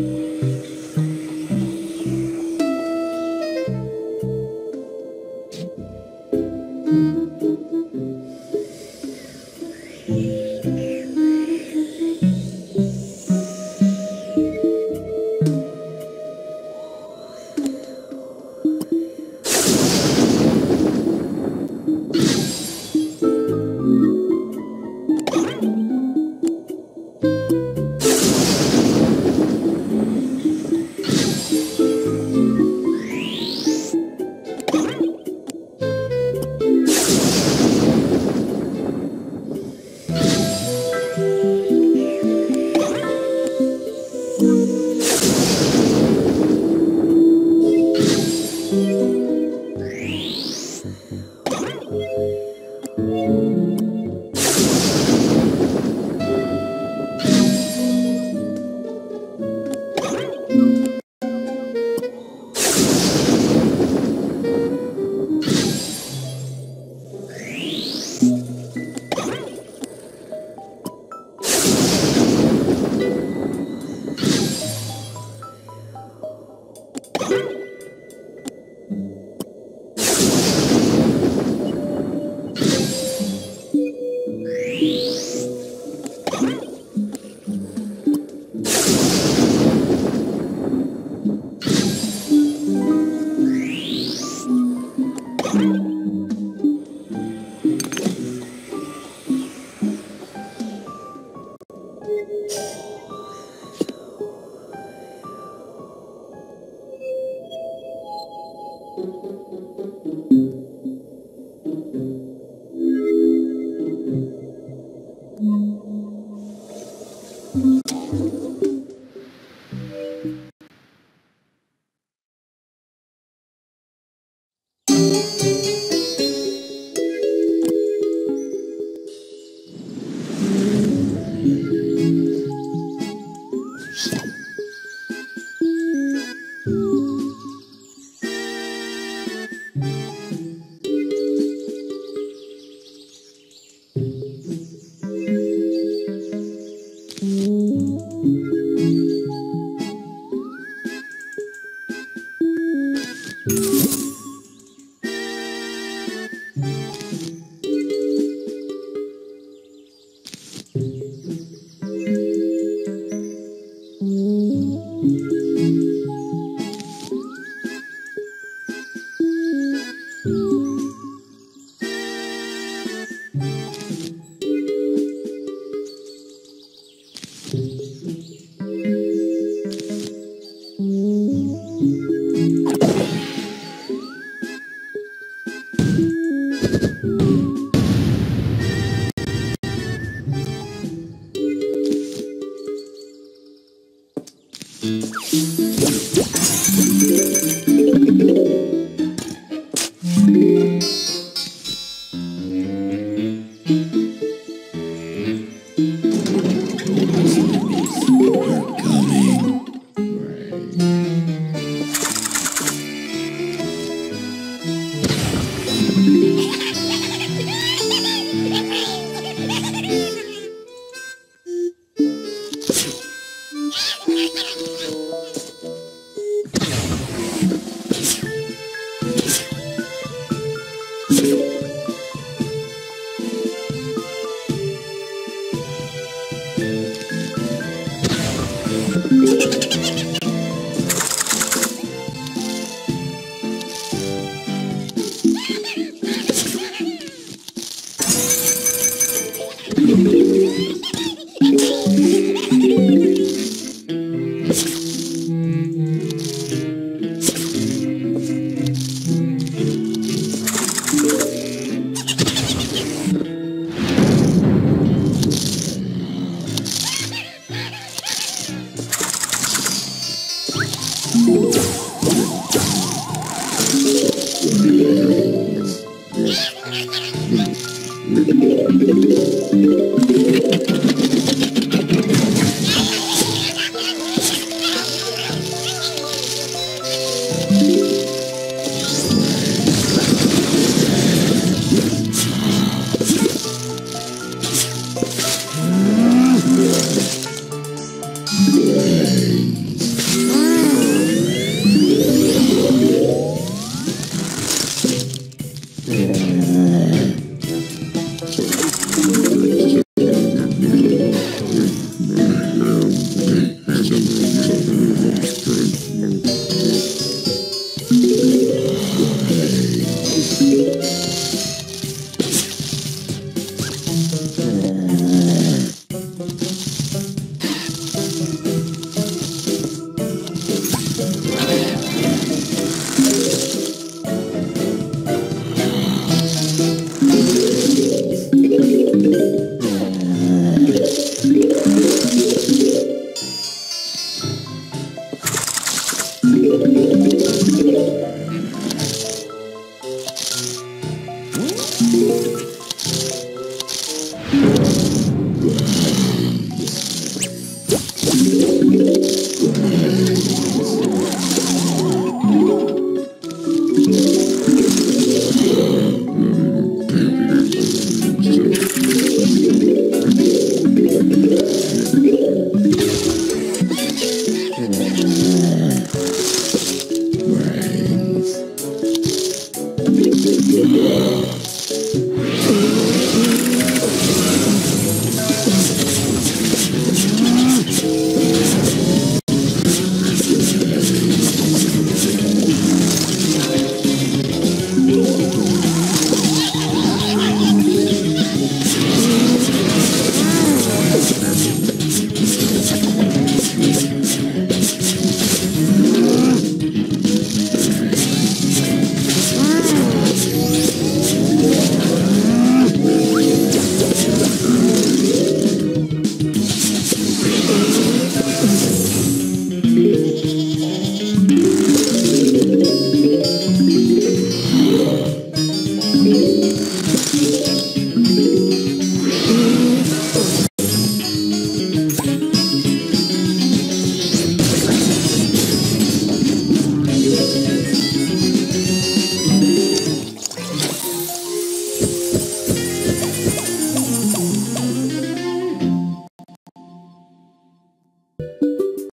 Thank you. Thank mm -hmm. you. Yeah. Ừ.